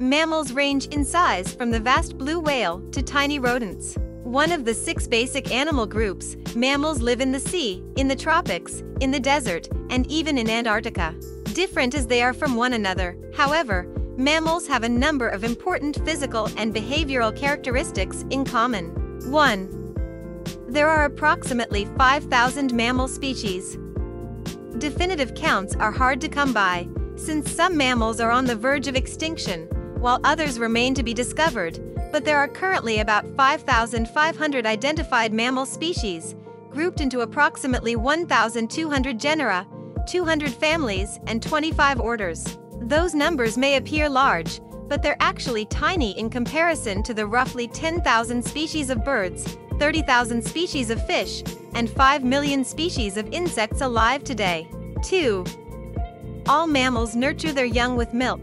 Mammals range in size from the vast blue whale to tiny rodents. One of the six basic animal groups, mammals live in the sea, in the tropics, in the desert, and even in Antarctica. Different as they are from one another, however, mammals have a number of important physical and behavioral characteristics in common. 1. There are approximately 5,000 mammal species. Definitive counts are hard to come by, since some mammals are on the verge of extinction, while others remain to be discovered, but there are currently about 5,500 identified mammal species, grouped into approximately 1,200 genera, 200 families, and 25 orders. Those numbers may appear large, but they're actually tiny in comparison to the roughly 10,000 species of birds, 30,000 species of fish, and 5 million species of insects alive today. 2. All mammals nurture their young with milk.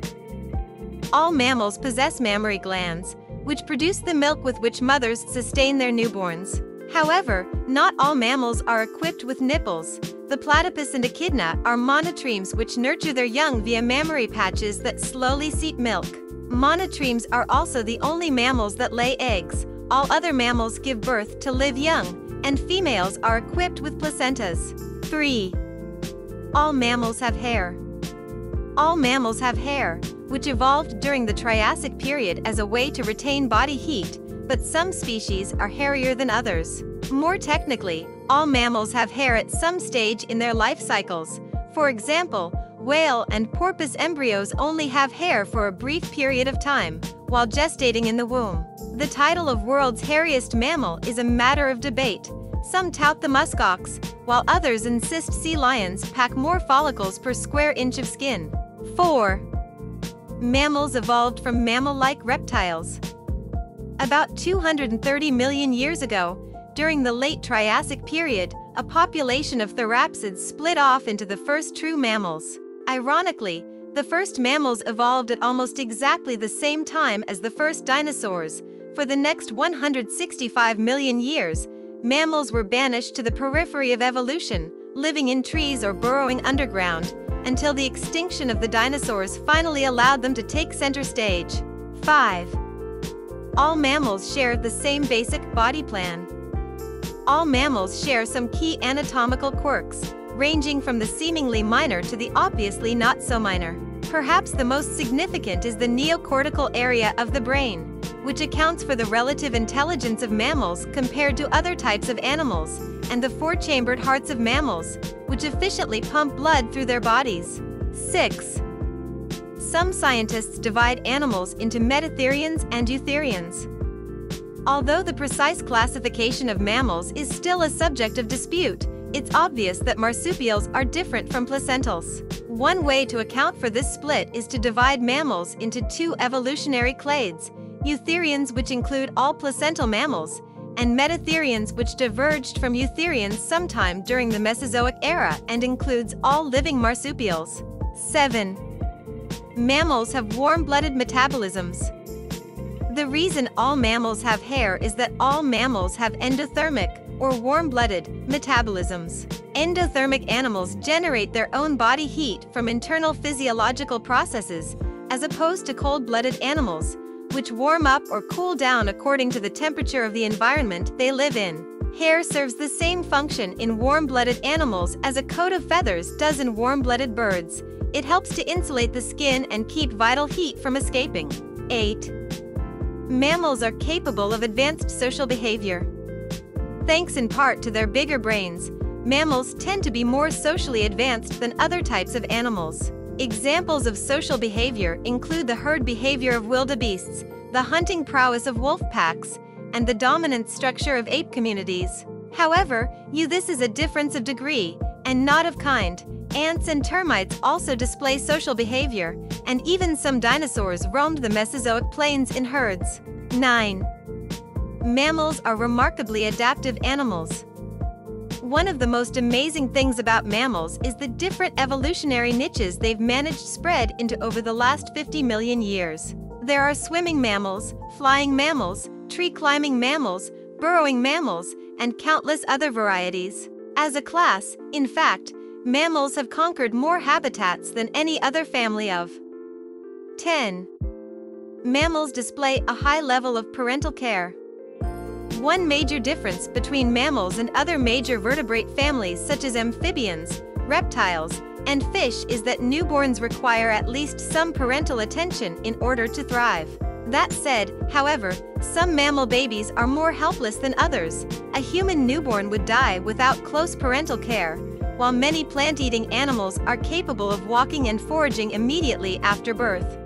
All mammals possess mammary glands, which produce the milk with which mothers sustain their newborns. However, not all mammals are equipped with nipples. The platypus and echidna are monotremes which nurture their young via mammary patches that slowly seep milk. Monotremes are also the only mammals that lay eggs. All other mammals give birth to live young, and females are equipped with placentas. 3. All mammals have hair. All mammals have hair, which evolved during the Triassic period as a way to retain body heat, but some species are hairier than others. More technically, all mammals have hair at some stage in their life cycles. For example, whale and porpoise embryos only have hair for a brief period of time, while gestating in the womb. The title of world's hairiest mammal is a matter of debate. Some tout the muskox, while others insist sea lions pack more follicles per square inch of skin. 4. Mammals evolved from mammal-like reptiles. About 230 million years ago, during the late Triassic period, a population of therapsids split off into the first true mammals. Ironically, the first mammals evolved at almost exactly the same time as the first dinosaurs. For the next 165 million years, mammals were banished to the periphery of evolution, living in trees or burrowing underground, until the extinction of the dinosaurs finally allowed them to take center stage. 5. All mammals share the same basic body plan. All mammals share some key anatomical quirks, ranging from the seemingly minor to the obviously not so minor. Perhaps the most significant is the neocortical area of the brain, which accounts for the relative intelligence of mammals compared to other types of animals, and the four-chambered hearts of mammals, which efficiently pump blood through their bodies. 6. Some scientists divide animals into metatherians and eutherians. Although the precise classification of mammals is still a subject of dispute, it's obvious that marsupials are different from placentals. One way to account for this split is to divide mammals into two evolutionary clades, eutherians which include all placental mammals, and metatherians which diverged from eutherians sometime during the Mesozoic era and includes all living marsupials. 7. Mammals have warm-blooded metabolisms. The reason all mammals have hair is that all mammals have endothermic, or warm-blooded, metabolisms. Endothermic animals generate their own body heat from internal physiological processes, as opposed to cold-blooded animals, which warm up or cool down according to the temperature of the environment they live in. Hair serves the same function in warm-blooded animals as a coat of feathers does in warm-blooded birds. It helps to insulate the skin and keep vital heat from escaping. 8. Mammals are capable of advanced social behavior. Thanks in part to their bigger brains, mammals tend to be more socially advanced than other types of animals. Examples of social behavior include the herd behavior of wildebeests, the hunting prowess of wolf packs, and the dominant structure of ape communities. However, you this is a difference of degree, and not of kind. Ants and termites also display social behavior, and even some dinosaurs roamed the Mesozoic plains in herds. 9. Mammals are remarkably adaptive animals. One of the most amazing things about mammals is the different evolutionary niches they've managed spread into over the last 50 million years. There are swimming mammals, flying mammals, tree-climbing mammals, burrowing mammals, and countless other varieties. As a class, in fact, mammals have conquered more habitats than any other family of. 10. mammals display a high level of parental care. One major difference between mammals and other major vertebrate families such as amphibians, reptiles, and fish is that newborns require at least some parental attention in order to thrive. That said, however, some mammal babies are more helpless than others. A human newborn would die without close parental care, while many plant-eating animals are capable of walking and foraging immediately after birth.